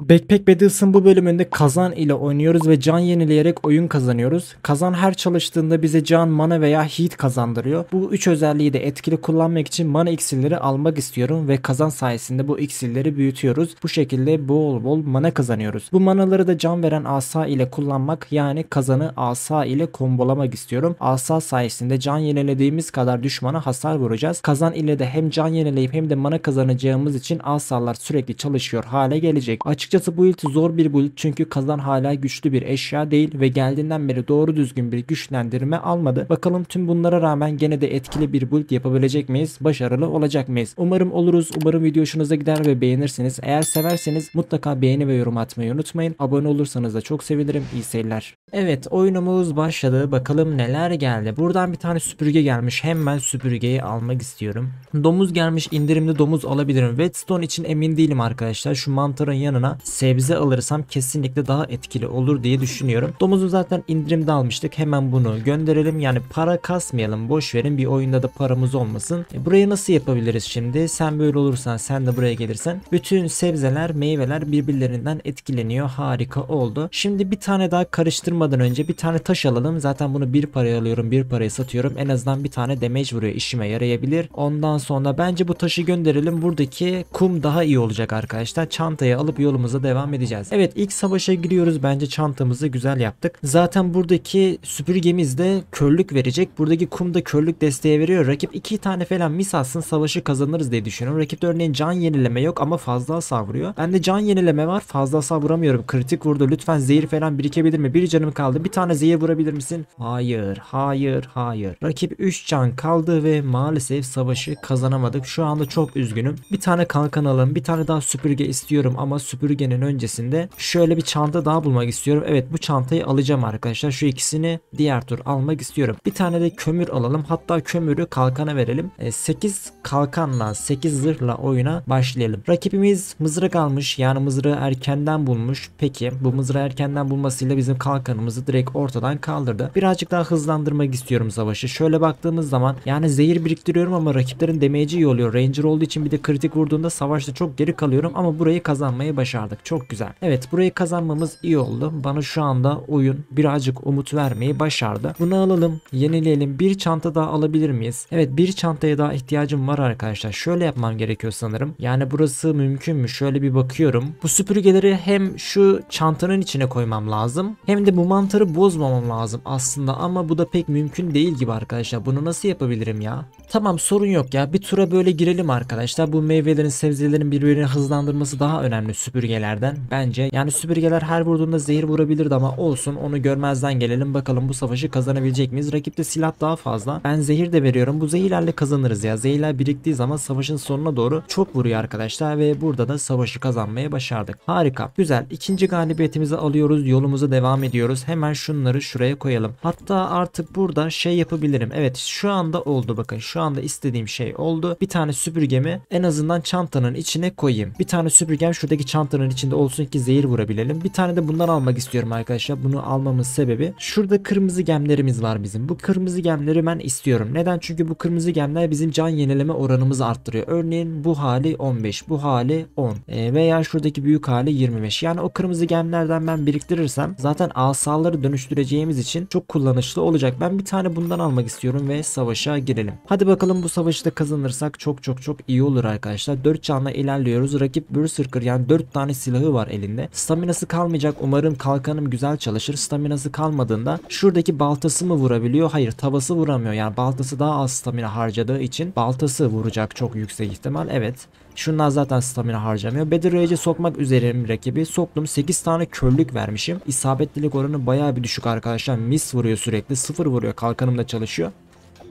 Backpack Battles'ın bu bölümünde kazan ile oynuyoruz ve can yenileyerek oyun kazanıyoruz. Kazan her çalıştığında bize can, mana veya heat kazandırıyor. Bu üç özelliği de etkili kullanmak için mana iksirleri almak istiyorum ve kazan sayesinde bu iksirleri büyütüyoruz. Bu şekilde bol bol mana kazanıyoruz. Bu manaları da can veren asa ile kullanmak yani kazanı asa ile kombolamak istiyorum. Asa sayesinde can yenilediğimiz kadar düşmana hasar vuracağız. Kazan ile de hem can yenileyip hem de mana kazanacağımız için asalar sürekli çalışıyor hale gelecek. Açıkçası bu build zor bir build çünkü kazan hala güçlü bir eşya değil ve geldiğinden beri doğru düzgün bir güçlendirme almadı. Bakalım tüm bunlara rağmen gene de etkili bir build yapabilecek miyiz? Başarılı olacak mıyız? Umarım oluruz. Umarım video hoşunuza gider ve beğenirsiniz. Eğer severseniz mutlaka beğeni ve yorum atmayı unutmayın. Abone olursanız da çok sevinirim. İyi seyirler. Evet oyunumuz başladı. Bakalım neler geldi. Buradan bir tane süpürge gelmiş. Hemen süpürgeyi almak istiyorum. Domuz gelmiş. indirimli domuz alabilirim. Whetstone için emin değilim arkadaşlar. Şu mantarın yanına sebze alırsam kesinlikle daha etkili olur diye düşünüyorum. Domuzu zaten indirimde almıştık. Hemen bunu gönderelim. Yani para kasmayalım. Boş verin. Bir oyunda da paramız olmasın. E, burayı nasıl yapabiliriz şimdi? Sen böyle olursan sen de buraya gelirsen. Bütün sebzeler, meyveler birbirlerinden etkileniyor. Harika oldu. Şimdi bir tane daha karıştırmadan önce bir tane taş alalım. Zaten bunu bir paraya alıyorum. Bir paraya satıyorum. En azından bir tane damage vuruyor. işime yarayabilir. Ondan sonra bence bu taşı gönderelim. Buradaki kum daha iyi olacak arkadaşlar. Çantayı alıp yolumuza devam edeceğiz. Evet ilk savaşa giriyoruz. Bence çantamızı güzel yaptık. Zaten buradaki süpürgemiz de körlük verecek. Buradaki kum da körlük desteği veriyor. Rakip iki tane falan mis alsın savaşı kazanırız diye düşünüyorum. Rakipte örneğin can yenileme yok ama fazla hasar vuruyor. Bende can yenileme var. Fazla hasar vuramıyorum. Kritik vurdu. Lütfen zehir falan birikebilir mi? Bir canım kaldı. Bir tane zehir vurabilir misin? Hayır. Hayır. Hayır. Rakip 3 can kaldı ve maalesef savaşı kazanamadık. Şu anda çok üzgünüm. Bir tane kalkan alalım. Bir tane daha süpürge istiyorum ama süpürgenin öncesinde şöyle bir çanta daha bulmak istiyorum. Evet bu çantayı alacağım arkadaşlar. Şu ikisini diğer tur almak istiyorum. Bir tane de kömür alalım. Hatta kömürü kalkana verelim. E, 8 kalkanla 8 zırhla oyuna başlayalım. Rakibimiz mızrak almış. Yani mızrağı erkenden bulmuş. Peki bu mızrağı erkenden bulmasıyla bizim kalkanımızı direkt ortadan kaldırdı. Birazcık daha hızlandırmak istiyorum savaşı. Şöyle baktığımız zaman yani zehir biriktiriyorum ama rakiplerin damage'i iyi oluyor. Ranger olduğu için bir de kritik vurduğunda savaşta çok geri kalıyorum ama burayı kazanmayı başardık. Çok güzel. Evet burayı kazanmamız iyi oldu. Bana şu anda oyun birazcık umut vermeyi başardı. Bunu alalım. Yenileyelim. Bir çanta daha alabilir miyiz? Evet bir çantaya daha ihtiyacım var arkadaşlar. Şöyle yapmam gerekiyor sanırım. Yani burası mümkün mü? Şöyle bir bakıyorum. Bu süpürgeleri hem şu çantanın içine koymam lazım. Hem de bu mantarı bozmamam lazım aslında. Ama bu da pek mümkün değil gibi arkadaşlar. Bunu nasıl yapabilirim ya? Tamam sorun yok ya. Bir tura böyle girelim arkadaşlar. Bu meyvelerin sebzelerin birbirini hızlandırması daha önemli süpürgelerden. Bence yani süpürgeler her vurduğunda zehir vurabilirdi ama olsun onu görmezden gelelim bakalım bu savaşı kazanabilecek miyiz? Rakipte silah daha fazla. Ben zehir de veriyorum. Bu zehirlerle kazanırız ya. Zehirler biriktiği zaman savaşın sonuna doğru çok vuruyor arkadaşlar ve burada da savaşı kazanmaya başardık. Harika. Güzel. İkinci galibiyetimizi alıyoruz. Yolumuza devam ediyoruz. Hemen şunları şuraya koyalım. Hatta artık burada şey yapabilirim. Evet şu anda oldu bakın. Şu anda istediğim şey oldu. Bir tane süpürgemi en azından çantanın içine koyayım. Bir tane süpürgem şuradaki çantanın içinde olsun ki zehir vurabilelim. Bir tane de bundan almak istiyorum arkadaşlar. Bunu almamın sebebi şurada kırmızı gemlerimiz var bizim. Bu kırmızı gemleri ben istiyorum. Neden? Çünkü bu kırmızı gemler bizim can yenileme oranımızı arttırıyor. Örneğin bu hali 15, bu hali 10 e, veya şuradaki büyük hali 25. Yani o kırmızı gemlerden ben biriktirirsem zaten asaları dönüştüreceğimiz için çok kullanışlı olacak. Ben bir tane bundan almak istiyorum ve savaşa girelim. Hadi bakalım bu savaşı da kazanırsak çok çok çok iyi olur arkadaşlar. 4 canla ilerliyoruz. Rakip Berserker yani 4 tane silahı var elinde. Staminası kalmayacak. Umarım kalkanım güzel çalışır. Staminası kalmadığında şuradaki baltası mı vurabiliyor? Hayır tavası vuramıyor. Yani baltası daha az stamina harcadığı için baltası vuracak çok yüksek ihtimal. Evet. Şunlar zaten stamina harcamıyor. Bedir Rage'e sokmak üzereyim rakibi. Soktum 8 tane körlük vermişim. İsabetlilik oranı bayağı bir düşük arkadaşlar. Mis vuruyor sürekli. Sıfır vuruyor. Kalkanım da çalışıyor.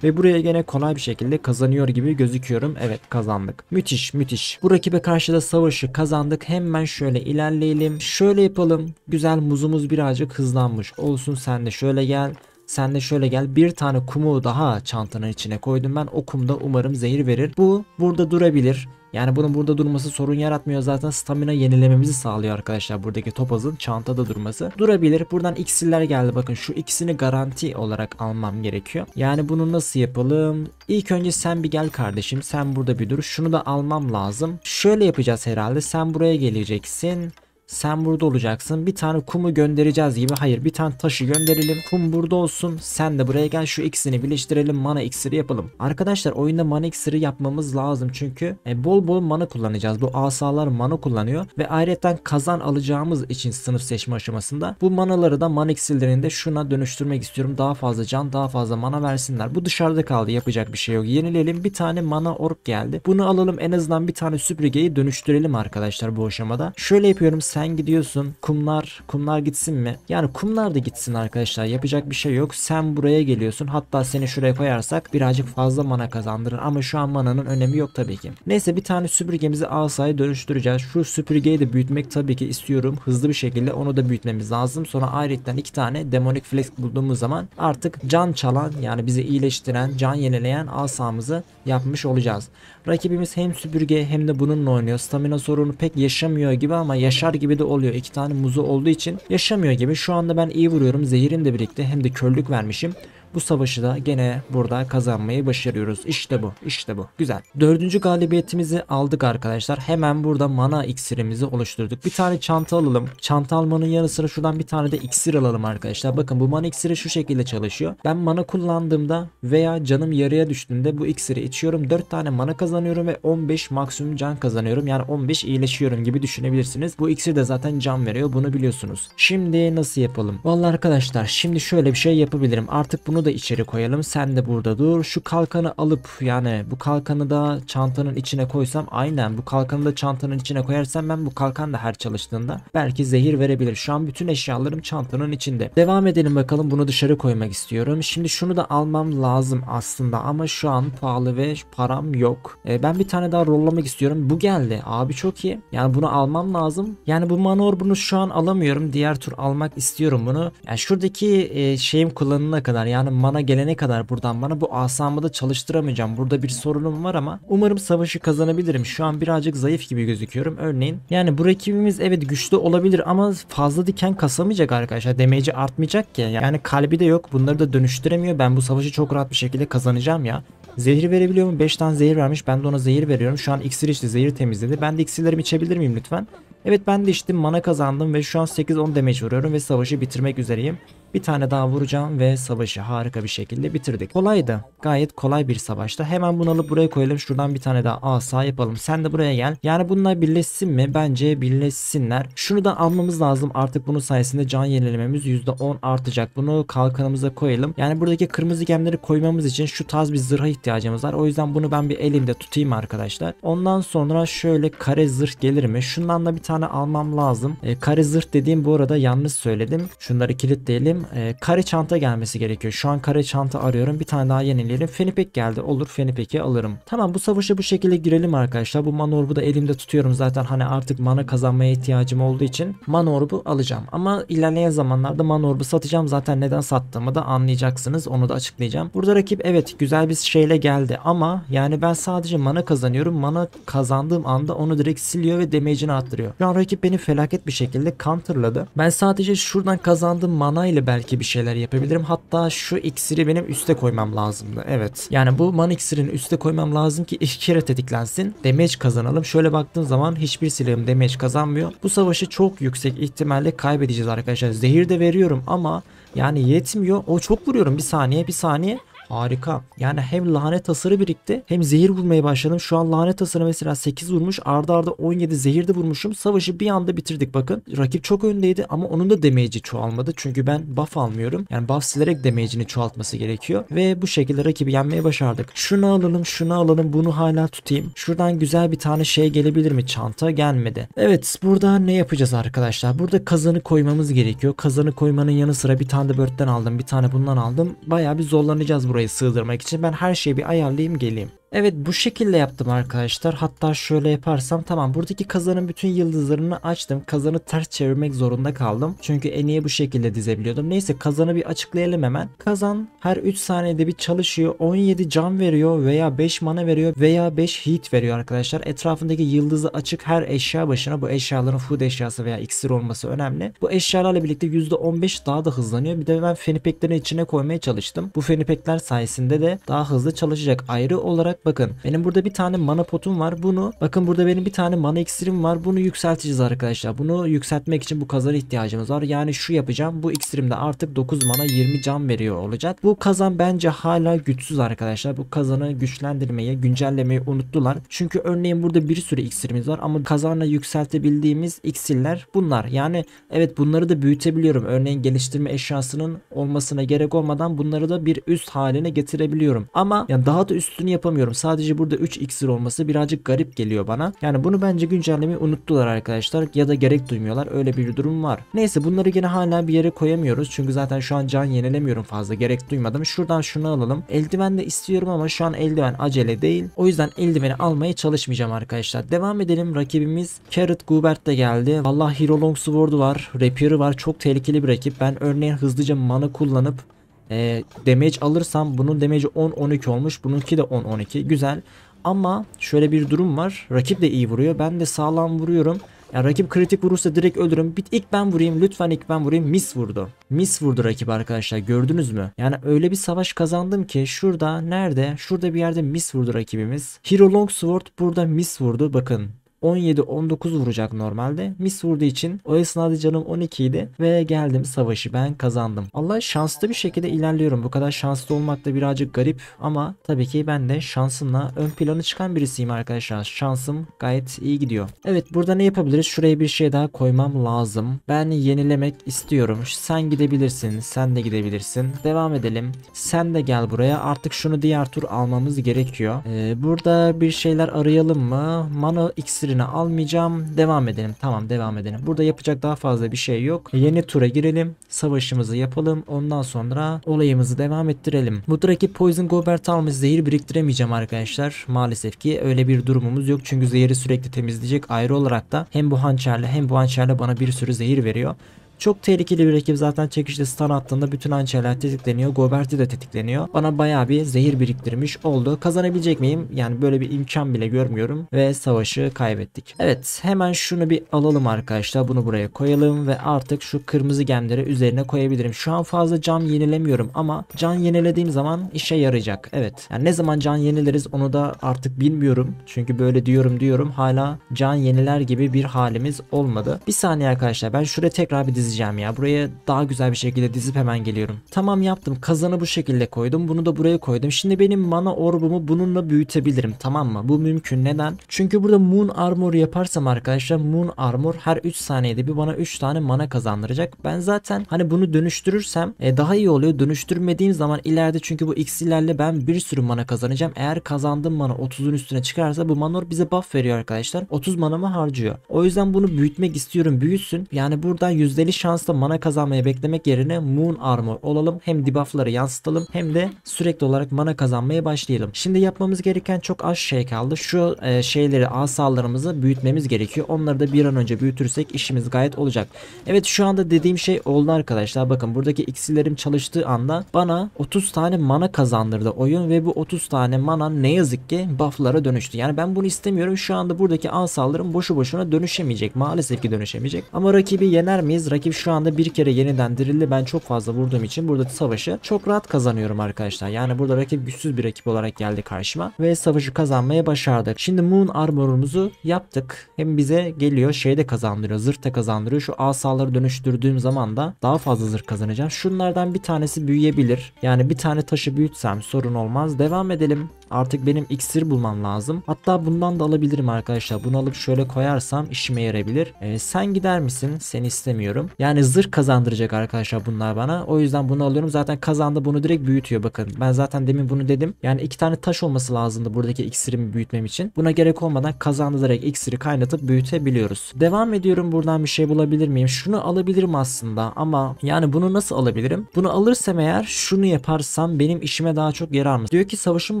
Ve buraya gene kolay bir şekilde kazanıyor gibi gözüküyorum. Evet kazandık. Müthiş müthiş. Bu rakibe karşı da savaşı kazandık. Hemen şöyle ilerleyelim. Şöyle yapalım. Güzel muzumuz birazcık hızlanmış. Olsun sen de şöyle gel. Sen de şöyle gel bir tane kumu daha çantanın içine koydum ben. O kumda umarım zehir verir. Bu burada durabilir. Yani bunun burada durması sorun yaratmıyor zaten stamina yenilememizi sağlıyor arkadaşlar buradaki topazın çantada durması. Durabilir. Buradan iksirler geldi bakın şu ikisini garanti olarak almam gerekiyor. Yani bunu nasıl yapalım? İlk önce sen bir gel kardeşim sen burada bir dur. Şunu da almam lazım. Şöyle yapacağız herhalde sen buraya geleceksin. Sen burada olacaksın. Bir tane kumu göndereceğiz gibi. Hayır bir tane taşı gönderelim. Kum burada olsun. Sen de buraya gel şu ikisini birleştirelim. Mana iksiri yapalım. Arkadaşlar oyunda mana iksiri yapmamız lazım. Çünkü e, bol bol mana kullanacağız. Bu asalar mana kullanıyor. Ve ayrıca kazan alacağımız için sınıf seçme aşamasında bu manaları da mana iksirlerinde şuna dönüştürmek istiyorum. Daha fazla can daha fazla mana versinler. Bu dışarıda kaldı. Yapacak bir şey yok. Yenileyelim. Bir tane mana orb geldi. Bunu alalım. En azından bir tane süpürgeyi dönüştürelim arkadaşlar bu aşamada. Şöyle yapıyorum. Sen gidiyorsun. Kumlar. Kumlar gitsin mi? Yani kumlar da gitsin arkadaşlar. Yapacak bir şey yok. Sen buraya geliyorsun. Hatta seni şuraya koyarsak birazcık fazla mana kazandırır. Ama şu an mananın önemi yok tabii ki. Neyse bir tane süpürgemizi asaya dönüştüreceğiz. Şu süpürgeyi de büyütmek tabii ki istiyorum. Hızlı bir şekilde onu da büyütmemiz lazım. Sonra ayrıca iki tane demonik flex bulduğumuz zaman artık can çalan yani bizi iyileştiren, can yenileyen asamızı yapmış olacağız. Rakibimiz hem süpürge hem de bununla oynuyor. Stamina sorunu pek yaşamıyor gibi ama yaşar gibi de oluyor. İki tane muzu olduğu için yaşamıyor gibi. Şu anda ben iyi vuruyorum. Zehirim de birlikte hem de körlük vermişim. Bu savaşı da gene burada kazanmayı başarıyoruz. İşte bu. işte bu. Güzel. Dördüncü galibiyetimizi aldık arkadaşlar. Hemen burada mana iksirimizi oluşturduk. Bir tane çanta alalım. Çanta almanın yanı sıra şuradan bir tane de iksir alalım arkadaşlar. Bakın bu mana iksiri şu şekilde çalışıyor. Ben mana kullandığımda veya canım yarıya düştüğünde bu iksiri içiyorum. 4 tane mana kazanıyorum ve 15 maksimum can kazanıyorum. Yani 15 iyileşiyorum gibi düşünebilirsiniz. Bu iksir de zaten can veriyor. Bunu biliyorsunuz. Şimdi nasıl yapalım? Vallahi arkadaşlar şimdi şöyle bir şey yapabilirim. Artık bunu da içeri koyalım. Sen de burada dur. Şu kalkanı alıp yani bu kalkanı da çantanın içine koysam aynen bu kalkanı da çantanın içine koyarsam ben bu kalkan da her çalıştığında belki zehir verebilir. Şu an bütün eşyalarım çantanın içinde. Devam edelim bakalım bunu dışarı koymak istiyorum. Şimdi şunu da almam lazım aslında ama şu an pahalı ve param yok. E, ben bir tane daha rollamak istiyorum. Bu geldi. Abi çok iyi. Yani bunu almam lazım. Yani bu manor bunu şu an alamıyorum. Diğer tur almak istiyorum bunu. Yani şuradaki e, şeyim kullanına kadar yani mana gelene kadar buradan bana bu asamı da çalıştıramayacağım. Burada bir sorunum var ama umarım savaşı kazanabilirim. Şu an birazcık zayıf gibi gözüküyorum. Örneğin yani bu rakibimiz evet güçlü olabilir ama fazla diken kasamayacak arkadaşlar. Demeci artmayacak ki. Yani kalbi de yok. Bunları da dönüştüremiyor. Ben bu savaşı çok rahat bir şekilde kazanacağım ya. Zehir verebiliyor mu? 5 tane zehir vermiş. Ben de ona zehir veriyorum. Şu an iksir içti. Zehir temizledi. Ben de iksirlerimi içebilir miyim lütfen? Evet ben de içtim. Mana kazandım ve şu an 8-10 damage vuruyorum ve savaşı bitirmek üzereyim. Bir tane daha vuracağım ve savaşı harika bir şekilde bitirdik. Kolaydı. Gayet kolay bir savaşta. Hemen bunu alıp buraya koyalım. Şuradan bir tane daha asa yapalım. Sen de buraya gel. Yani bunlar birleşsin mi? Bence birleşsinler. Şunu da almamız lazım. Artık bunun sayesinde can yenilememiz %10 artacak. Bunu kalkanımıza koyalım. Yani buradaki kırmızı gemleri koymamız için şu tarz bir zırha ihtiyacımız var. O yüzden bunu ben bir elimde tutayım arkadaşlar. Ondan sonra şöyle kare zırh gelir mi? Şundan da bir tane almam lazım. E, kare zırh dediğim bu arada yanlış söyledim. Şunları kilitleyelim. E, kare çanta gelmesi gerekiyor. Şu an kare çanta arıyorum. Bir tane daha yenileyelim. Fenipek geldi. Olur Fenipek'i alırım. Tamam bu savaşa bu şekilde girelim arkadaşlar. Bu manorbu da elimde tutuyorum zaten. Hani artık mana kazanmaya ihtiyacım olduğu için manorbu alacağım. Ama ilerleyen zamanlarda manorbu satacağım. Zaten neden sattığımı da anlayacaksınız. Onu da açıklayacağım. Burada rakip evet güzel bir şeyle geldi ama yani ben sadece mana kazanıyorum. Mana kazandığım anda onu direkt siliyor ve damage'ini arttırıyor. Şu an rakip beni felaket bir şekilde counterladı. Ben sadece şuradan kazandığım mana ile belki bir şeyler yapabilirim. Hatta şu iksiri benim üste koymam lazımdı. Evet. Yani bu mana iksirini üste koymam lazım ki iki kere tetiklensin. Damage kazanalım. Şöyle baktığım zaman hiçbir silahım damage kazanmıyor. Bu savaşı çok yüksek ihtimalle kaybedeceğiz arkadaşlar. Zehir de veriyorum ama yani yetmiyor. O çok vuruyorum. Bir saniye bir saniye. Harika. Yani hem lanet hasarı birikti hem zehir vurmaya başladım. Şu an lanet hasarı mesela 8 vurmuş. Arda arda 17 zehir de vurmuşum. Savaşı bir anda bitirdik bakın. Rakip çok öndeydi ama onun da damage'i çoğalmadı. Çünkü ben buff almıyorum. Yani buff silerek damage'ini çoğaltması gerekiyor. Ve bu şekilde rakibi yenmeye başardık. Şunu alalım şunu alalım bunu hala tutayım. Şuradan güzel bir tane şey gelebilir mi? Çanta gelmedi. Evet burada ne yapacağız arkadaşlar? Burada kazanı koymamız gerekiyor. Kazanı koymanın yanı sıra bir tane de börtten aldım. Bir tane bundan aldım. Bayağı bir zorlanacağız burayı sığdırmak için. Ben her şeyi bir ayarlayayım geleyim. Evet bu şekilde yaptım arkadaşlar. Hatta şöyle yaparsam tamam buradaki kazanın bütün yıldızlarını açtım. Kazanı ters çevirmek zorunda kaldım. Çünkü en iyi bu şekilde dizebiliyordum. Neyse kazanı bir açıklayalım hemen. Kazan her 3 saniyede bir çalışıyor. 17 can veriyor veya 5 mana veriyor veya 5 hit veriyor arkadaşlar. Etrafındaki yıldızı açık her eşya başına bu eşyaların food eşyası veya iksir olması önemli. Bu eşyalarla birlikte %15 daha da hızlanıyor. Bir de ben fenipeklerin içine koymaya çalıştım. Bu fenipekler sayesinde de daha hızlı çalışacak. Ayrı olarak Bakın benim burada bir tane mana potum var. Bunu bakın burada benim bir tane mana iksirim var. Bunu yükselteceğiz arkadaşlar. Bunu yükseltmek için bu kazana ihtiyacımız var. Yani şu yapacağım. Bu iksirimde artık 9 mana 20 can veriyor olacak. Bu kazan bence hala güçsüz arkadaşlar. Bu kazanı güçlendirmeyi, güncellemeyi unuttular. Çünkü örneğin burada bir sürü iksirimiz var ama kazanla yükseltebildiğimiz iksirler bunlar. Yani evet bunları da büyütebiliyorum. Örneğin geliştirme eşyasının olmasına gerek olmadan bunları da bir üst haline getirebiliyorum. Ama yani daha da üstünü yapamıyorum. Sadece burada 3 iksir olması birazcık garip geliyor bana. Yani bunu bence güncellemeyi unuttular arkadaşlar ya da gerek duymuyorlar. Öyle bir durum var. Neyse bunları yine hala bir yere koyamıyoruz. Çünkü zaten şu an can yenilemiyorum fazla. Gerek duymadım. Şuradan şunu alalım. Eldiven de istiyorum ama şu an eldiven acele değil. O yüzden eldiveni almaya çalışmayacağım arkadaşlar. Devam edelim. Rakibimiz Carrot Gubert de geldi. Allah Hero Long Sword'u var. Rapier'ı var. Çok tehlikeli bir rakip. Ben örneğin hızlıca mana kullanıp e, damage alırsam bunun damage'i 10-12 olmuş. Bununki de 10-12. Güzel. Ama şöyle bir durum var. Rakip de iyi vuruyor. Ben de sağlam vuruyorum. Ya rakip kritik vurursa direkt ölürüm. Bir ilk ben vurayım. Lütfen ilk ben vurayım. Miss vurdu. Miss vurdu rakip arkadaşlar. Gördünüz mü? Yani öyle bir savaş kazandım ki şurada nerede? Şurada bir yerde miss vurdu rakibimiz. Hero Longsword burada miss vurdu. Bakın 17-19 vuracak normalde. Miss vurduğu için o esnada canım 12 idi ve geldim savaşı ben kazandım. Allah şanslı bir şekilde ilerliyorum. Bu kadar şanslı olmak da birazcık garip ama tabii ki ben de şansımla ön planı çıkan birisiyim arkadaşlar. Şansım gayet iyi gidiyor. Evet burada ne yapabiliriz? Şuraya bir şey daha koymam lazım. Ben yenilemek istiyorum. Sen gidebilirsin. Sen de gidebilirsin. Devam edelim. Sen de gel buraya. Artık şunu diğer tur almamız gerekiyor. Ee, burada bir şeyler arayalım mı? Mana iksiri birini almayacağım. Devam edelim. Tamam devam edelim. Burada yapacak daha fazla bir şey yok. Yeni tura girelim. Savaşımızı yapalım. Ondan sonra olayımızı devam ettirelim. Bu rakip Poison Gobert almış. Zehir biriktiremeyeceğim arkadaşlar. Maalesef ki öyle bir durumumuz yok. Çünkü zehri sürekli temizleyecek. Ayrı olarak da hem bu hançerle hem bu hançerle bana bir sürü zehir veriyor. Çok tehlikeli bir rakip zaten çekişte stun attığında bütün hançerler tetikleniyor. Goberti de tetikleniyor. Bana baya bir zehir biriktirmiş oldu. Kazanabilecek miyim? Yani böyle bir imkan bile görmüyorum. Ve savaşı kaybettik. Evet hemen şunu bir alalım arkadaşlar. Bunu buraya koyalım ve artık şu kırmızı gemleri üzerine koyabilirim. Şu an fazla can yenilemiyorum ama can yenilediğim zaman işe yarayacak. Evet. Yani ne zaman can yenileriz onu da artık bilmiyorum. Çünkü böyle diyorum diyorum hala can yeniler gibi bir halimiz olmadı. Bir saniye arkadaşlar ben şuraya tekrar bir dizi dizeceğim ya. Buraya daha güzel bir şekilde dizip hemen geliyorum. Tamam yaptım. Kazanı bu şekilde koydum. Bunu da buraya koydum. Şimdi benim mana orbumu bununla büyütebilirim. Tamam mı? Bu mümkün. Neden? Çünkü burada Moon Armor yaparsam arkadaşlar Moon Armor her 3 saniyede bir bana 3 tane mana kazandıracak. Ben zaten hani bunu dönüştürürsem e, daha iyi oluyor. Dönüştürmediğim zaman ileride çünkü bu iksirlerle ben bir sürü mana kazanacağım. Eğer kazandığım mana 30'un üstüne çıkarsa bu manor bize buff veriyor arkadaşlar. 30 manamı harcıyor. O yüzden bunu büyütmek istiyorum. Büyüsün. Yani buradan yüzdeli şansla mana kazanmaya beklemek yerine Moon Armor olalım. Hem debuffları yansıtalım hem de sürekli olarak mana kazanmaya başlayalım. Şimdi yapmamız gereken çok az şey kaldı. Şu e, şeyleri asallarımızı büyütmemiz gerekiyor. Onları da bir an önce büyütürsek işimiz gayet olacak. Evet şu anda dediğim şey oldu arkadaşlar. Bakın buradaki iksirlerim çalıştığı anda bana 30 tane mana kazandırdı oyun ve bu 30 tane mana ne yazık ki bufflara dönüştü. Yani ben bunu istemiyorum. Şu anda buradaki asallarım boşu boşuna dönüşemeyecek. Maalesef ki dönüşemeyecek. Ama rakibi yener miyiz? Rakip Rakip şu anda bir kere yeniden dirildi. Ben çok fazla vurduğum için burada savaşı çok rahat kazanıyorum arkadaşlar. Yani burada rakip güçsüz bir rakip olarak geldi karşıma. Ve savaşı kazanmaya başardık. Şimdi Moon Armor'umuzu yaptık. Hem bize geliyor şey de kazandırıyor. Zırh da kazandırıyor. Şu asaları dönüştürdüğüm zaman da daha fazla zırh kazanacağım. Şunlardan bir tanesi büyüyebilir. Yani bir tane taşı büyütsem sorun olmaz. Devam edelim. Artık benim iksir bulmam lazım. Hatta bundan da alabilirim arkadaşlar. Bunu alıp şöyle koyarsam işime yarayabilir. Ee, sen gider misin? Seni istemiyorum. Yani zırh kazandıracak arkadaşlar bunlar bana. O yüzden bunu alıyorum. Zaten kazandı bunu direkt büyütüyor bakın. Ben zaten demin bunu dedim. Yani iki tane taş olması lazımdı buradaki iksirimi büyütmem için. Buna gerek olmadan kazandı direkt iksiri kaynatıp büyütebiliyoruz. Devam ediyorum buradan bir şey bulabilir miyim? Şunu alabilirim aslında ama yani bunu nasıl alabilirim? Bunu alırsam eğer şunu yaparsam benim işime daha çok yarar mı? Diyor ki savaşın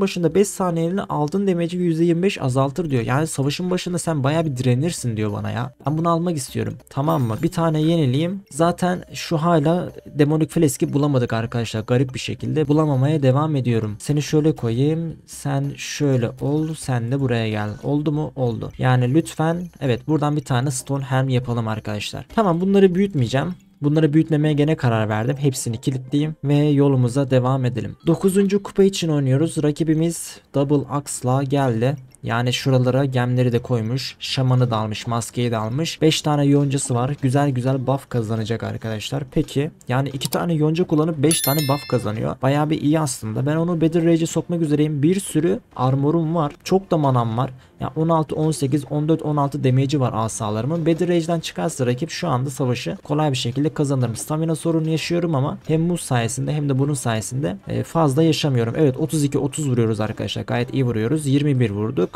başında 5 saniyeliğine aldın demeci %25 azaltır diyor. Yani savaşın başında sen baya bir direnirsin diyor bana ya. Ben bunu almak istiyorum. Tamam mı? Bir tane yenileyim. Zaten şu hala demonik fleski bulamadık arkadaşlar. Garip bir şekilde bulamamaya devam ediyorum. Seni şöyle koyayım. Sen şöyle ol. Sen de buraya gel. Oldu mu? Oldu. Yani lütfen evet buradan bir tane stone helm yapalım arkadaşlar. Tamam bunları büyütmeyeceğim. Bunları büyütmemeye gene karar verdim. Hepsini kilitleyeyim ve yolumuza devam edelim. 9. kupa için oynuyoruz. Rakibimiz Double Axe'la geldi. Yani şuralara gemleri de koymuş. Şamanı da almış. Maskeyi de almış. 5 tane yoncası var. Güzel güzel buff kazanacak arkadaşlar. Peki yani 2 tane yonca kullanıp 5 tane buff kazanıyor. Bayağı bir iyi aslında. Ben onu Battle Rage'e sokmak üzereyim. Bir sürü armorum var. Çok da manam var. Ya 16, 18, 14, 16 damage'i var asalarımın. Battle Rage'den çıkarsa rakip şu anda savaşı kolay bir şekilde kazanırım. Stamina sorunu yaşıyorum ama hem muz sayesinde hem de bunun sayesinde e, fazla yaşamıyorum. Evet 32, 30 vuruyoruz arkadaşlar. Gayet iyi vuruyoruz. 21 vurduk.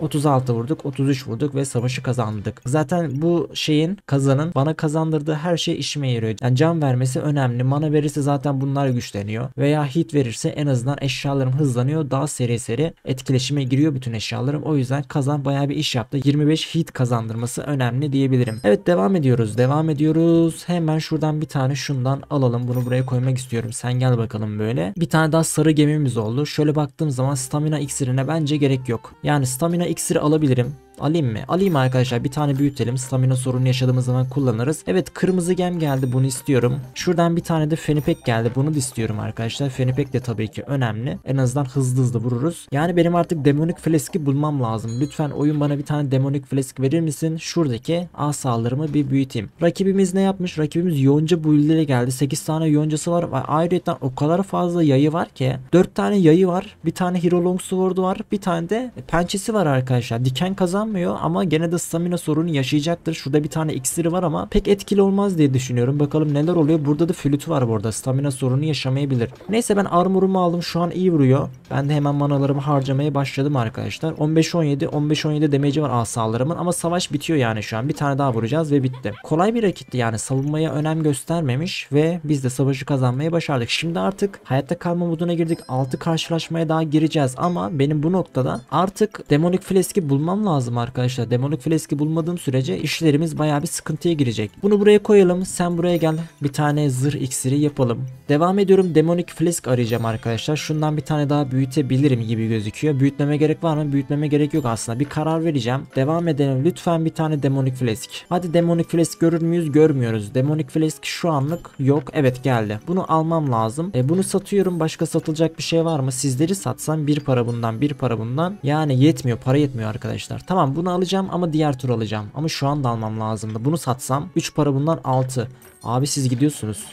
36 vurduk, 33 vurduk ve savaşı kazandık. Zaten bu şeyin kazanın bana kazandırdığı her şey işime yarıyor. Yani can vermesi önemli. Mana verirse zaten bunlar güçleniyor. Veya hit verirse en azından eşyalarım hızlanıyor. Daha seri seri etkileşime giriyor bütün eşyalarım. O yüzden kazan bayağı bir iş yaptı. 25 hit kazandırması önemli diyebilirim. Evet devam ediyoruz. Devam ediyoruz. Hemen şuradan bir tane şundan alalım. Bunu buraya koymak istiyorum. Sen gel bakalım böyle. Bir tane daha sarı gemimiz oldu. Şöyle baktığım zaman stamina iksirine bence gerek yok. Yani stamina iksiri alabilirim. Alayım mı? Alayım arkadaşlar. Bir tane büyütelim. Stamina sorunu yaşadığımız zaman kullanırız. Evet kırmızı gem geldi. Bunu istiyorum. Şuradan bir tane de fenipek geldi. Bunu da istiyorum arkadaşlar. Fenipek de tabii ki önemli. En azından hızlı hızlı vururuz. Yani benim artık demonik fleski bulmam lazım. Lütfen oyun bana bir tane demonik flesk verir misin? Şuradaki asalarımı bir büyüteyim. Rakibimiz ne yapmış? Rakibimiz yonca build'lere geldi. 8 tane yoncası var. Ayrıca o kadar fazla yayı var ki. 4 tane yayı var. Bir tane Hero Longsword'u var. Bir tane de pençesi var arkadaşlar. Diken kazan kazanmıyor ama gene de stamina sorunu yaşayacaktır. Şurada bir tane iksiri var ama pek etkili olmaz diye düşünüyorum. Bakalım neler oluyor. Burada da flütü var burada. Stamina sorunu yaşamayabilir. Neyse ben armorumu aldım. Şu an iyi vuruyor. Ben de hemen manalarımı harcamaya başladım arkadaşlar. 15-17 15-17 demeci var asalarımın ama savaş bitiyor yani şu an. Bir tane daha vuracağız ve bitti. Kolay bir rakitti yani. Savunmaya önem göstermemiş ve biz de savaşı kazanmayı başardık. Şimdi artık hayatta kalma moduna girdik. 6 karşılaşmaya daha gireceğiz ama benim bu noktada artık demonik fleski bulmam lazım arkadaşlar. Demonik fleski bulmadığım sürece işlerimiz bayağı bir sıkıntıya girecek. Bunu buraya koyalım. Sen buraya gel. Bir tane zırh iksiri yapalım. Devam ediyorum. Demonik flesk arayacağım arkadaşlar. Şundan bir tane daha büyütebilirim gibi gözüküyor. Büyütmeme gerek var mı? Büyütmeme gerek yok aslında. Bir karar vereceğim. Devam edelim. Lütfen bir tane demonik flesk. Hadi demonik flesk görür müyüz? Görmüyoruz. Demonik flesk şu anlık yok. Evet geldi. Bunu almam lazım. E, bunu satıyorum. Başka satılacak bir şey var mı? Sizleri satsam bir para bundan bir para bundan. Yani yetmiyor. Para yetmiyor arkadaşlar. Tamam bunu alacağım ama diğer tur alacağım. Ama şu anda almam lazımdı. Bunu satsam 3 para bundan 6. Abi siz gidiyorsunuz.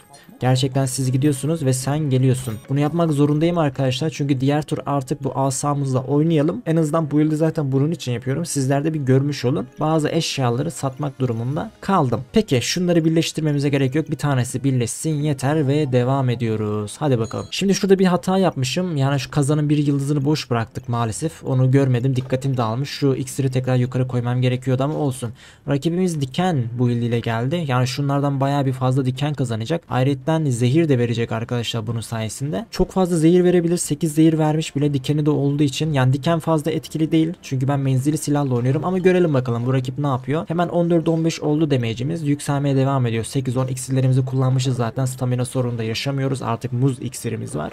Gerçekten siz gidiyorsunuz ve sen geliyorsun. Bunu yapmak zorundayım arkadaşlar. Çünkü diğer tur artık bu asamızla oynayalım. En azından bu yılda zaten bunun için yapıyorum. Sizler de bir görmüş olun. Bazı eşyaları satmak durumunda kaldım. Peki şunları birleştirmemize gerek yok. Bir tanesi birleşsin yeter ve devam ediyoruz. Hadi bakalım. Şimdi şurada bir hata yapmışım. Yani şu kazanın bir yıldızını boş bıraktık maalesef. Onu görmedim. Dikkatim dağılmış. Şu iksiri tekrar yukarı koymam gerekiyordu ama olsun. Rakibimiz diken bu ile geldi. Yani şunlardan baya bir fazla diken kazanacak. Ayrıca zehir de verecek arkadaşlar bunun sayesinde. Çok fazla zehir verebilir. 8 zehir vermiş bile dikeni de olduğu için. Yani diken fazla etkili değil. Çünkü ben menzili silahla oynuyorum ama görelim bakalım bu rakip ne yapıyor. Hemen 14-15 oldu damage'imiz. Yükselmeye devam ediyor. 8-10 iksirlerimizi kullanmışız zaten. Stamina sorunu yaşamıyoruz. Artık muz iksirimiz var.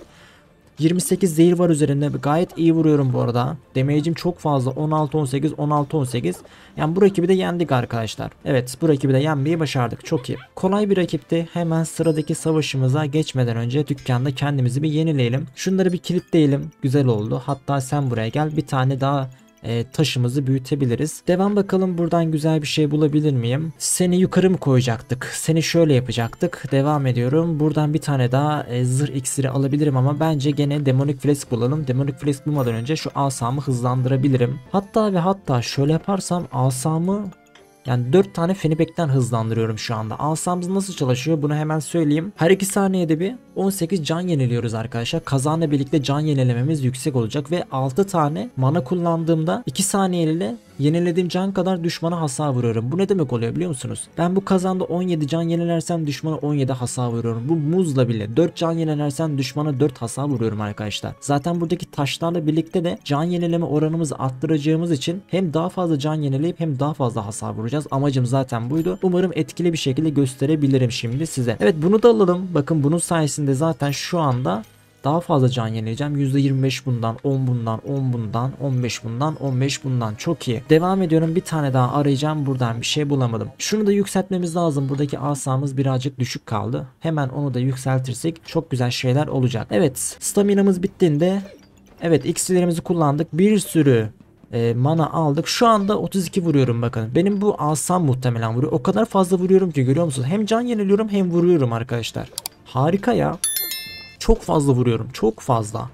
28 zehir var üzerinde. Gayet iyi vuruyorum bu arada. Damage'im çok fazla. 16-18, 16-18. Yani bu rakibi de yendik arkadaşlar. Evet bu rakibi de yenmeyi başardık. Çok iyi. Kolay bir rakipti. Hemen sıradaki savaşımıza geçmeden önce dükkanda kendimizi bir yenileyelim. Şunları bir kilitleyelim. Güzel oldu. Hatta sen buraya gel. Bir tane daha e, taşımızı büyütebiliriz. Devam bakalım buradan güzel bir şey bulabilir miyim? Seni yukarı mı koyacaktık? Seni şöyle yapacaktık. Devam ediyorum. Buradan bir tane daha e, zırh iksiri alabilirim ama bence gene demonik flask bulalım. Demonik flask bulmadan önce şu asamı hızlandırabilirim. Hatta ve hatta şöyle yaparsam asamı yani 4 tane Fenibek'ten hızlandırıyorum şu anda. Asamız nasıl çalışıyor bunu hemen söyleyeyim. Her 2 saniyede bir 18 can yeniliyoruz arkadaşlar. Kazanla birlikte can yenilememiz yüksek olacak ve 6 tane mana kullandığımda 2 saniyeliyle yenilediğim can kadar düşmana hasar vuruyorum. Bu ne demek oluyor biliyor musunuz? Ben bu kazanda 17 can yenilersem düşmana 17 hasar vuruyorum. Bu muzla bile 4 can yenilersem düşmana 4 hasar vuruyorum arkadaşlar. Zaten buradaki taşlarla birlikte de can yenileme oranımızı arttıracağımız için hem daha fazla can yenileyip hem daha fazla hasar vuracağız. Amacım zaten buydu. Umarım etkili bir şekilde gösterebilirim şimdi size. Evet bunu da alalım. Bakın bunun sayesinde zaten şu anda Daha fazla can yenileyeceğim. %25 bundan, 10 bundan, 10 bundan, 15 bundan, 15 bundan. Çok iyi. Devam ediyorum. Bir tane daha arayacağım. Buradan bir şey bulamadım. Şunu da yükseltmemiz lazım. Buradaki asamız birazcık düşük kaldı. Hemen onu da yükseltirsek çok güzel şeyler olacak. Evet. Staminamız bittiğinde Evet iksirlerimizi kullandık. Bir sürü e, mana aldık. Şu anda 32 vuruyorum bakın. Benim bu asam muhtemelen vuruyor. O kadar fazla vuruyorum ki görüyor musunuz? Hem can yeniliyorum hem vuruyorum arkadaşlar. Harika ya. Çok fazla vuruyorum. Çok fazla.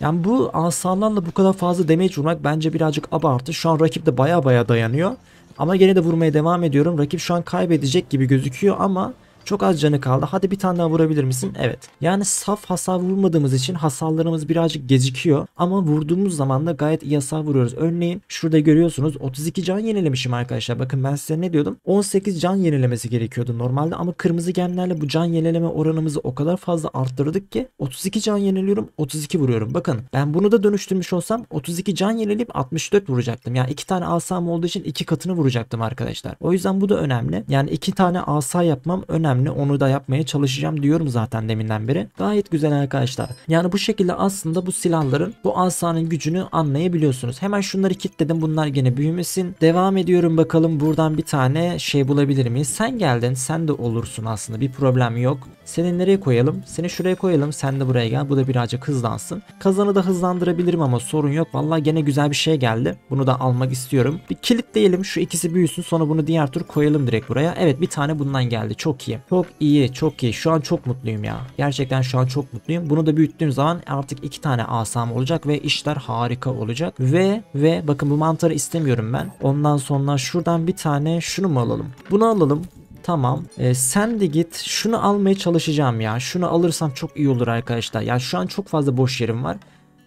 Yani bu asalarla bu kadar fazla damage vurmak bence birazcık abartı. Şu an rakip de baya baya dayanıyor. Ama gene de vurmaya devam ediyorum. Rakip şu an kaybedecek gibi gözüküyor ama çok az canı kaldı. Hadi bir tane daha vurabilir misin? Evet. Yani saf hasar vurmadığımız için hasarlarımız birazcık gecikiyor. Ama vurduğumuz zaman da gayet iyi hasar vuruyoruz. Örneğin şurada görüyorsunuz 32 can yenilemişim arkadaşlar. Bakın ben size ne diyordum? 18 can yenilemesi gerekiyordu normalde ama kırmızı gemlerle bu can yenileme oranımızı o kadar fazla arttırdık ki 32 can yeniliyorum 32 vuruyorum. Bakın ben bunu da dönüştürmüş olsam 32 can yenileyip 64 vuracaktım. Yani iki tane asam olduğu için iki katını vuracaktım arkadaşlar. O yüzden bu da önemli. Yani iki tane asa yapmam önemli önemli. Onu da yapmaya çalışacağım diyorum zaten deminden beri. Gayet güzel arkadaşlar. Yani bu şekilde aslında bu silahların bu asanın gücünü anlayabiliyorsunuz. Hemen şunları kilitledim. Bunlar gene büyümesin. Devam ediyorum bakalım buradan bir tane şey bulabilir miyiz? Sen geldin. Sen de olursun aslında. Bir problem yok. Seni nereye koyalım? Seni şuraya koyalım. Sen de buraya gel. Bu da birazcık hızlansın. Kazanı da hızlandırabilirim ama sorun yok. Vallahi gene güzel bir şey geldi. Bunu da almak istiyorum. Bir kilitleyelim. Şu ikisi büyüsün. Sonra bunu diğer tur koyalım direkt buraya. Evet bir tane bundan geldi. Çok iyi. Çok iyi. Çok iyi. Şu an çok mutluyum ya. Gerçekten şu an çok mutluyum. Bunu da büyüttüğüm zaman artık iki tane asam olacak ve işler harika olacak. Ve ve bakın bu mantarı istemiyorum ben. Ondan sonra şuradan bir tane şunu mu alalım? Bunu alalım. Tamam. Ee, sen de git. Şunu almaya çalışacağım ya. Şunu alırsam çok iyi olur arkadaşlar. Ya şu an çok fazla boş yerim var.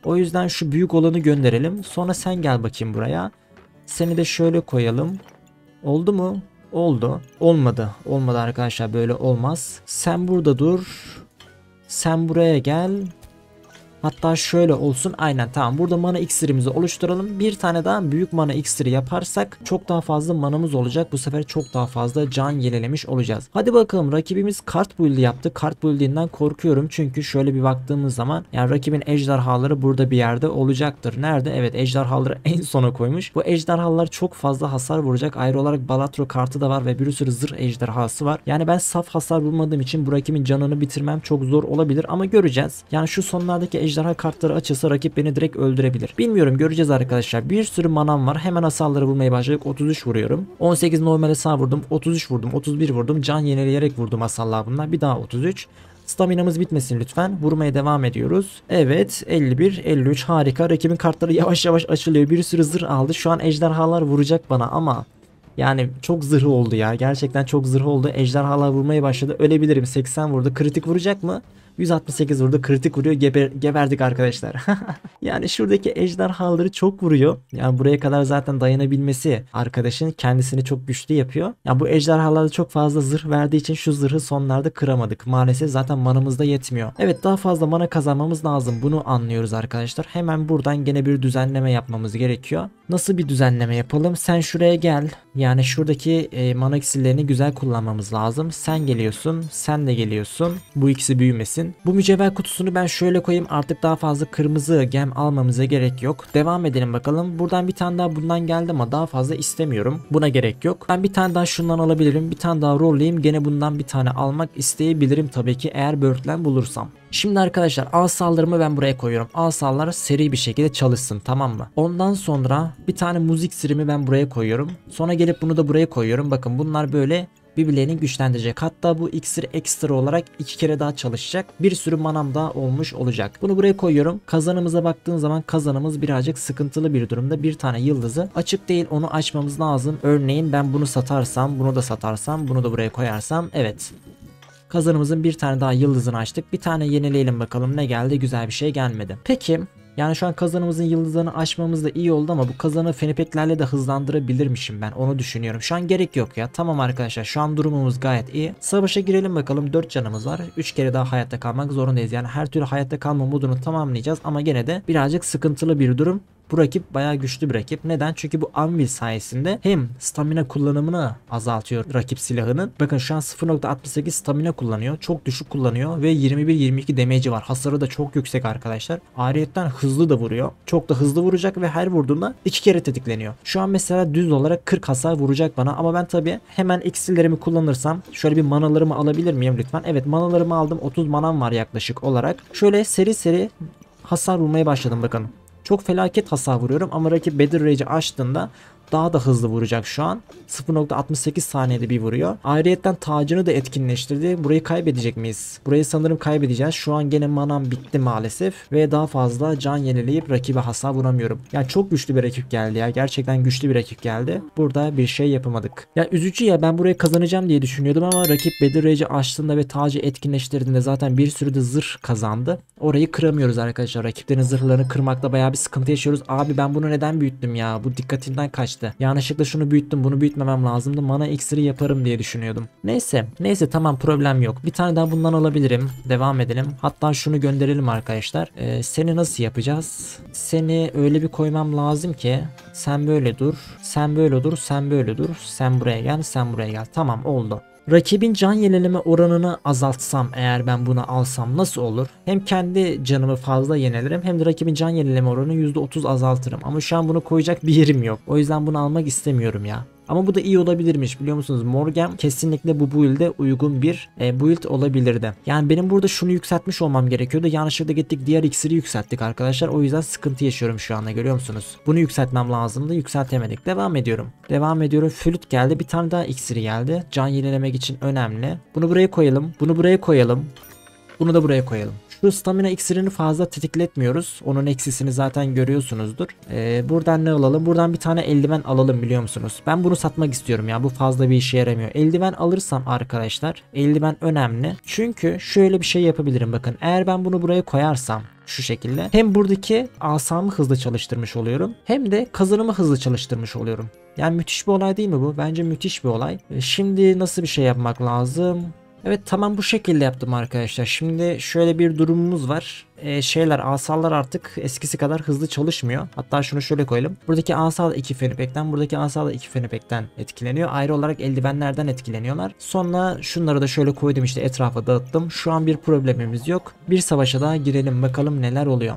O yüzden şu büyük olanı gönderelim. Sonra sen gel bakayım buraya. Seni de şöyle koyalım. Oldu mu? Oldu. Olmadı. Olmadı arkadaşlar böyle olmaz. Sen burada dur. Sen buraya gel. Hatta şöyle olsun aynen tamam burada mana iksirimizi oluşturalım. Bir tane daha büyük mana iksiri yaparsak çok daha fazla manamız olacak. Bu sefer çok daha fazla can yelelemiş olacağız. Hadi bakalım rakibimiz kart build yaptı. Kart build'inden korkuyorum çünkü şöyle bir baktığımız zaman yani rakibin ejderhaları burada bir yerde olacaktır. Nerede? Evet ejderhaları en sona koymuş. Bu ejderhalar çok fazla hasar vuracak. Ayrı olarak Balatro kartı da var ve bir sürü zırh ejderhası var. Yani ben saf hasar bulmadığım için bu rakibin canını bitirmem çok zor olabilir ama göreceğiz. Yani şu sonlardaki ejderhalar ejderha kartları açılsa rakip beni direkt öldürebilir. Bilmiyorum göreceğiz arkadaşlar. Bir sürü manam var. Hemen hasarları bulmaya başladık. 33 vuruyorum. 18 normale sağ vurdum. 33 vurdum. 31 vurdum. Can yenileyerek vurdum hasarlar bunlar. Bir daha 33. Staminamız bitmesin lütfen. Vurmaya devam ediyoruz. Evet 51 53 harika. Rakibin kartları yavaş yavaş açılıyor. Bir sürü zırh aldı. Şu an ejderhalar vuracak bana ama yani çok zırh oldu ya. Gerçekten çok zırh oldu. Ejderhalar vurmaya başladı. Ölebilirim. 80 vurdu. Kritik vuracak mı? 168 vurdu kritik vuruyor geber, geberdik arkadaşlar. yani şuradaki ejderhaları çok vuruyor. Yani buraya kadar zaten dayanabilmesi arkadaşın kendisini çok güçlü yapıyor. Yani bu ejderhalarda çok fazla zırh verdiği için şu zırhı sonlarda kıramadık. Maalesef zaten manamız da yetmiyor. Evet daha fazla mana kazanmamız lazım. Bunu anlıyoruz arkadaşlar. Hemen buradan gene bir düzenleme yapmamız gerekiyor. Nasıl bir düzenleme yapalım? Sen şuraya gel. Yani şuradaki e, mana iksirlerini güzel kullanmamız lazım. Sen geliyorsun. Sen de geliyorsun. Bu ikisi büyümesin. Bu mücevher kutusunu ben şöyle koyayım artık daha fazla kırmızı gem almamıza gerek yok. Devam edelim bakalım. Buradan bir tane daha bundan geldi ama daha fazla istemiyorum. Buna gerek yok. Ben bir tane daha şundan alabilirim. Bir tane daha rollayayım. Gene bundan bir tane almak isteyebilirim tabii ki eğer börtlen bulursam. Şimdi arkadaşlar asallarımı ben buraya koyuyorum. Asallar seri bir şekilde çalışsın tamam mı? Ondan sonra bir tane müzik sirimi ben buraya koyuyorum. Sonra gelip bunu da buraya koyuyorum. Bakın bunlar böyle birbirlerini güçlendirecek. Hatta bu iksir ekstra olarak iki kere daha çalışacak. Bir sürü manam daha olmuş olacak. Bunu buraya koyuyorum. Kazanımıza baktığın zaman kazanımız birazcık sıkıntılı bir durumda. Bir tane yıldızı açık değil onu açmamız lazım. Örneğin ben bunu satarsam bunu da satarsam bunu da buraya koyarsam evet Kazanımızın bir tane daha yıldızını açtık. Bir tane yenileyelim bakalım ne geldi güzel bir şey gelmedi. Peki yani şu an kazanımızın yıldızlarını açmamız da iyi oldu ama bu kazanı fenipeklerle de hızlandırabilirmişim ben onu düşünüyorum. Şu an gerek yok ya. Tamam arkadaşlar şu an durumumuz gayet iyi. Savaşa girelim bakalım 4 canımız var. 3 kere daha hayatta kalmak zorundayız. Yani her türlü hayatta kalma modunu tamamlayacağız ama gene de birazcık sıkıntılı bir durum. Bu rakip bayağı güçlü bir rakip. Neden? Çünkü bu Anvil sayesinde hem stamina kullanımını azaltıyor rakip silahının. Bakın şu an 0.68 stamina kullanıyor. Çok düşük kullanıyor ve 21-22 damage'i var. Hasarı da çok yüksek arkadaşlar. Ayrıyetten hızlı da vuruyor. Çok da hızlı vuracak ve her vurduğunda iki kere tetikleniyor. Şu an mesela düz olarak 40 hasar vuracak bana ama ben tabi hemen iksirlerimi kullanırsam şöyle bir manalarımı alabilir miyim lütfen? Evet manalarımı aldım. 30 manam var yaklaşık olarak. Şöyle seri seri hasar vurmaya başladım bakın. Çok felaket hasar vuruyorum ama rakip Bedir Rage'i açtığında daha da hızlı vuracak şu an. 0.68 saniyede bir vuruyor. Ayrıyetten tacını da etkinleştirdi. Burayı kaybedecek miyiz? Burayı sanırım kaybedeceğiz. Şu an gene manam bitti maalesef. Ve daha fazla can yenileyip rakibe hasar vuramıyorum. Yani çok güçlü bir rakip geldi ya. Gerçekten güçlü bir rakip geldi. Burada bir şey yapamadık. Ya üzücü ya ben burayı kazanacağım diye düşünüyordum ama rakip Bedir Rage'i açtığında ve tacı etkinleştirdiğinde zaten bir sürü de zırh kazandı. Orayı kıramıyoruz arkadaşlar. Rakiplerin zırhlarını kırmakta bayağı bir sıkıntı yaşıyoruz. Abi ben bunu neden büyüttüm ya? Bu dikkatimden kaçtı. Yanlışlıkla şunu büyüttüm bunu büyütmemem lazımdı. Mana iksiri yaparım diye düşünüyordum. Neyse. Neyse tamam problem yok. Bir tane daha bundan alabilirim. Devam edelim. Hatta şunu gönderelim arkadaşlar. Ee, seni nasıl yapacağız? Seni öyle bir koymam lazım ki sen böyle dur. Sen böyle dur. Sen böyle dur. Sen buraya gel. Sen buraya gel. Tamam oldu. Rakibin can yenileme oranını azaltsam eğer ben bunu alsam nasıl olur? Hem kendi canımı fazla yenilirim hem de rakibin can yenileme oranını %30 azaltırım. Ama şu an bunu koyacak bir yerim yok. O yüzden bunu almak istemiyorum ya. Ama bu da iyi olabilirmiş biliyor musunuz? Morgan kesinlikle bu build'e uygun bir e, build olabilirdi. Yani benim burada şunu yükseltmiş olmam gerekiyordu. Yanlışlıkla gittik diğer iksiri yükselttik arkadaşlar. O yüzden sıkıntı yaşıyorum şu anda görüyor musunuz? Bunu yükseltmem lazımdı. Yükseltemedik. Devam ediyorum. Devam ediyorum. Flüt geldi. Bir tane daha iksiri geldi. Can yenilemek için önemli. Bunu buraya koyalım. Bunu buraya koyalım. Bunu da buraya koyalım. Şu stamina iksirini fazla tetikletmiyoruz. Onun eksisini zaten görüyorsunuzdur. Ee, buradan ne alalım? Buradan bir tane eldiven alalım biliyor musunuz? Ben bunu satmak istiyorum ya. Bu fazla bir işe yaramıyor. Eldiven alırsam arkadaşlar eldiven önemli. Çünkü şöyle bir şey yapabilirim bakın. Eğer ben bunu buraya koyarsam şu şekilde. Hem buradaki asamı hızlı çalıştırmış oluyorum. Hem de kazanımı hızlı çalıştırmış oluyorum. Yani müthiş bir olay değil mi bu? Bence müthiş bir olay. Ee, Şimdi nasıl bir şey yapmak lazım? Evet tamam bu şekilde yaptım arkadaşlar. Şimdi şöyle bir durumumuz var. Ee, şeyler asallar artık eskisi kadar hızlı çalışmıyor. Hatta şunu şöyle koyalım. Buradaki asa da 2 fenipekten, buradaki asa da 2 fenipekten etkileniyor. Ayrı olarak eldivenlerden etkileniyorlar. Sonra şunları da şöyle koydum işte etrafa dağıttım. Şu an bir problemimiz yok. Bir savaşa daha girelim bakalım neler oluyor.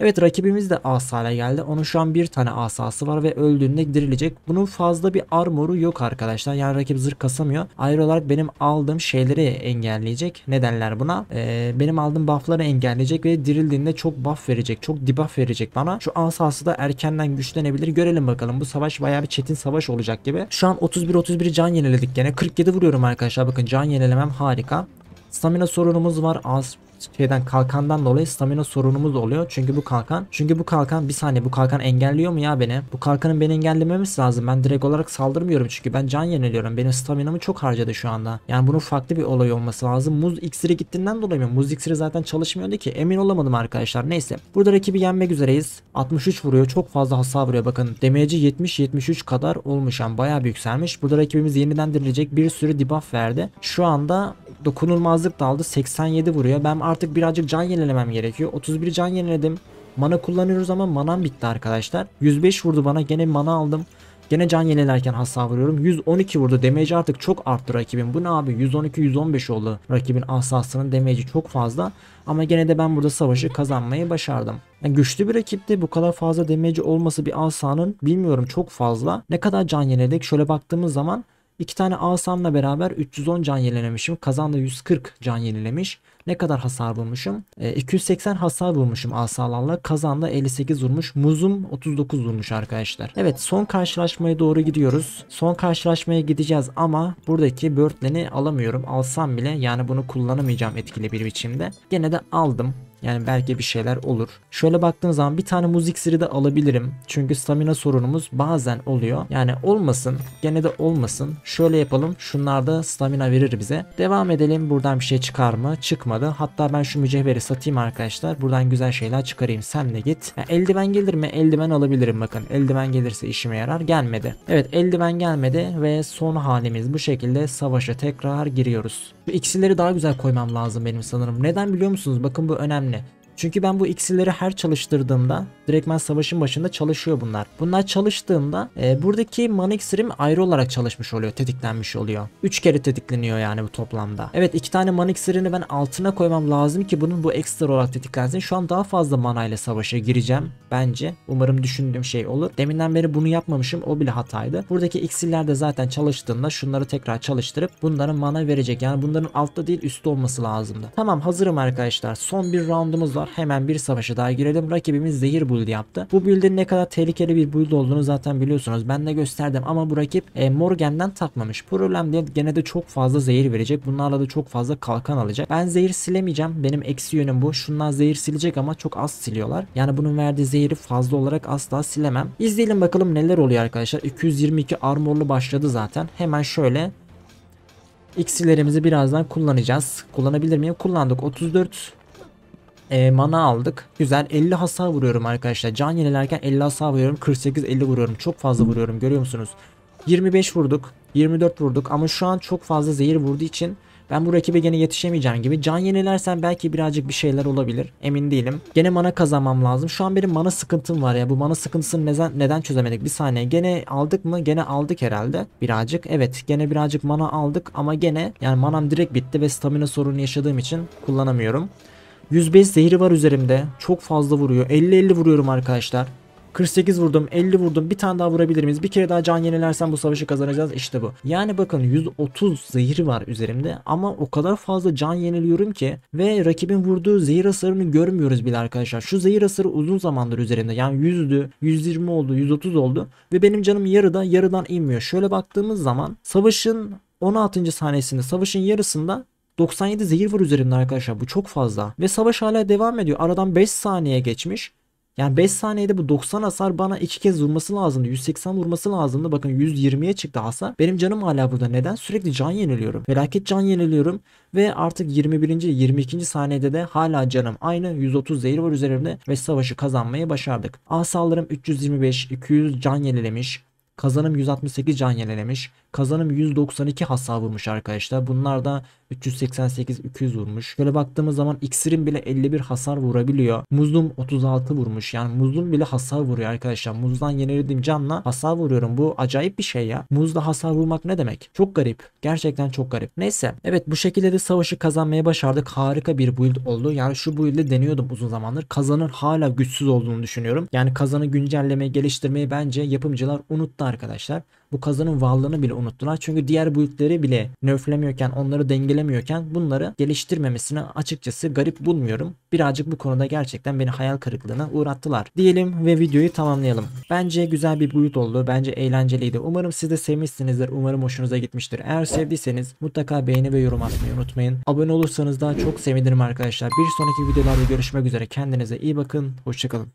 Evet rakibimiz de asayla geldi. Onun şu an bir tane asası var ve öldüğünde dirilecek. Bunun fazla bir armoru yok arkadaşlar. Yani rakip zırh kasamıyor. Ayrı olarak benim aldığım şeyleri engelleyecek. Ne derler buna? Ee, benim aldığım buffları engelleyecek ve dirildiğinde çok buff verecek. Çok debuff verecek bana. Şu asası da erkenden güçlenebilir. Görelim bakalım. Bu savaş bayağı bir çetin savaş olacak gibi. Şu an 31-31 can yeniledik gene. 47 vuruyorum arkadaşlar. Bakın can yenilemem harika. Stamina sorunumuz var. Az şeyden kalkandan dolayı stamina sorunumuz oluyor. Çünkü bu kalkan çünkü bu kalkan bir saniye bu kalkan engelliyor mu ya beni? Bu kalkanın beni engellememesi lazım. Ben direkt olarak saldırmıyorum çünkü ben can yeniliyorum. Benim staminamı çok harcadı şu anda. Yani bunun farklı bir olay olması lazım. Muz iksiri gittiğinden dolayı mı? Muz iksiri zaten çalışmıyordu ki. Emin olamadım arkadaşlar. Neyse. Burada rakibi yenmek üzereyiz. 63 vuruyor. Çok fazla hasar vuruyor. Bakın damage'i 70-73 kadar olmuş. Yani bayağı bir yükselmiş. Burada rakibimiz yeniden dirilecek bir sürü debuff verdi. Şu anda dokunulmazlık da aldı. 87 vuruyor. Ben artık birazcık can yenilemem gerekiyor. 31 can yeniledim. Mana kullanıyoruz ama manam bitti arkadaşlar. 105 vurdu bana. Gene mana aldım. Gene can yenilerken hasar vuruyorum. 112 vurdu. Damage artık çok arttı rakibin. Bu ne abi? 112-115 oldu. Rakibin asasının damage'i çok fazla. Ama gene de ben burada savaşı kazanmayı başardım. Yani güçlü bir rakipti. Bu kadar fazla damage olması bir asanın bilmiyorum çok fazla. Ne kadar can yeniledik? Şöyle baktığımız zaman İki tane asamla beraber 310 can yenilemişim. Kazan da 140 can yenilemiş. Ne kadar hasar vurmuşum? E, 280 hasar vurmuşum asalarla. Kazan da 58 vurmuş. Muzum 39 vurmuş arkadaşlar. Evet son karşılaşmaya doğru gidiyoruz. Son karşılaşmaya gideceğiz ama buradaki Birdland'i alamıyorum. Alsam bile yani bunu kullanamayacağım etkili bir biçimde. Gene de aldım. Yani belki bir şeyler olur. Şöyle baktığım zaman bir tane muz iksiri de alabilirim. Çünkü stamina sorunumuz bazen oluyor. Yani olmasın. Gene de olmasın. Şöyle yapalım. Şunlar da stamina verir bize. Devam edelim. Buradan bir şey çıkar mı? Çıkmadı. Hatta ben şu mücevheri satayım arkadaşlar. Buradan güzel şeyler çıkarayım. Sen de git. Yani eldiven gelir mi? Eldiven alabilirim bakın. Eldiven gelirse işime yarar. Gelmedi. Evet eldiven gelmedi ve son halimiz bu şekilde savaşa tekrar giriyoruz. Bu iksirleri daha güzel koymam lazım benim sanırım. Neden biliyor musunuz? Bakın bu önemli. one Çünkü ben bu iksirleri her çalıştırdığımda direktmen savaşın başında çalışıyor bunlar. Bunlar çalıştığında e, buradaki mana iksirim ayrı olarak çalışmış oluyor. Tetiklenmiş oluyor. 3 kere tetikleniyor yani bu toplamda. Evet iki tane mana iksirini ben altına koymam lazım ki bunun bu ekstra olarak tetiklensin. Şu an daha fazla mana ile savaşa gireceğim bence. Umarım düşündüğüm şey olur. Deminden beri bunu yapmamışım. O bile hataydı. Buradaki iksirler de zaten çalıştığında şunları tekrar çalıştırıp bunların mana verecek. Yani bunların altta değil üstte olması lazımdı. Tamam hazırım arkadaşlar. Son bir roundumuz var. Hemen bir savaşa daha girelim. Rakibimiz zehir build yaptı. Bu build'in ne kadar tehlikeli bir build olduğunu zaten biliyorsunuz. Ben de gösterdim ama bu rakip e, Morgan'den takmamış. Problem değil. Gene de çok fazla zehir verecek. Bunlarla da çok fazla kalkan alacak. Ben zehir silemeyeceğim. Benim eksi yönüm bu. Şunlar zehir silecek ama çok az siliyorlar. Yani bunun verdiği zehri fazla olarak asla silemem. İzleyelim bakalım neler oluyor arkadaşlar. 222 armorlu başladı zaten. Hemen şöyle iksirlerimizi birazdan kullanacağız. Kullanabilir miyim? Kullandık. 34 e, mana aldık. Güzel 50 hasar vuruyorum arkadaşlar. Can yenilerken 50 hasar vuruyorum. 48 50 vuruyorum. Çok fazla vuruyorum. Görüyor musunuz? 25 vurduk. 24 vurduk ama şu an çok fazla zehir vurduğu için ben bu rakibe gene yetişemeyeceğim gibi. Can yenilersen belki birazcık bir şeyler olabilir. Emin değilim. Gene mana kazanmam lazım. Şu an benim mana sıkıntım var ya. Bu mana sıkıntısını neden, neden çözemedik? Bir saniye. Gene aldık mı? Gene aldık herhalde. Birazcık. Evet. Gene birazcık mana aldık ama gene yani manam direkt bitti ve stamina sorunu yaşadığım için kullanamıyorum. 105 zehri var üzerimde. Çok fazla vuruyor. 50-50 vuruyorum arkadaşlar. 48 vurdum, 50 vurdum. Bir tane daha vurabilir miyiz? Bir kere daha can yenilersem bu savaşı kazanacağız. İşte bu. Yani bakın 130 zehri var üzerimde ama o kadar fazla can yeniliyorum ki ve rakibin vurduğu zehir hasarını görmüyoruz bile arkadaşlar. Şu zehir hasarı uzun zamandır üzerimde. Yani 100'dü, 120 oldu, 130 oldu ve benim canım yarıda yarıdan inmiyor. Şöyle baktığımız zaman savaşın 16. saniyesinde savaşın yarısında 97 zehir var üzerimde arkadaşlar. Bu çok fazla. Ve savaş hala devam ediyor. Aradan 5 saniye geçmiş. Yani 5 saniyede bu 90 hasar bana 2 kez vurması lazımdı. 180 vurması lazımdı. Bakın 120'ye çıktı hasar. Benim canım hala burada. Neden? Sürekli can yeniliyorum. Felaket can yeniliyorum. Ve artık 21. 22. saniyede de hala canım aynı 130 zehir var üzerimde ve savaşı kazanmayı başardık. Asallarım 325, 200 can yenilemiş. Kazanım 168 can yenilemiş. Kazanım 192 hasar vurmuş arkadaşlar. Bunlar da 388 200 vurmuş. Şöyle baktığımız zaman iksirin bile 51 hasar vurabiliyor. Muzlum 36 vurmuş. Yani muzlum bile hasar vuruyor arkadaşlar. Muzdan yenilediğim canla hasar vuruyorum. Bu acayip bir şey ya. Muzda hasar vurmak ne demek? Çok garip. Gerçekten çok garip. Neyse. Evet bu şekilde de savaşı kazanmaya başardık. Harika bir build oldu. Yani şu build'i deniyordum uzun zamandır. Kazanın hala güçsüz olduğunu düşünüyorum. Yani kazanı güncellemeyi, geliştirmeyi bence yapımcılar unuttu arkadaşlar bu kazanın varlığını bile unuttular. Çünkü diğer build'leri bile nerflemiyorken onları dengelemiyorken bunları geliştirmemesini açıkçası garip bulmuyorum. Birazcık bu konuda gerçekten beni hayal kırıklığına uğrattılar. Diyelim ve videoyu tamamlayalım. Bence güzel bir build oldu. Bence eğlenceliydi. Umarım siz de sevmişsinizdir. Umarım hoşunuza gitmiştir. Eğer sevdiyseniz mutlaka beğeni ve yorum atmayı unutmayın. Abone olursanız daha çok sevinirim arkadaşlar. Bir sonraki videolarda görüşmek üzere. Kendinize iyi bakın. Hoşçakalın.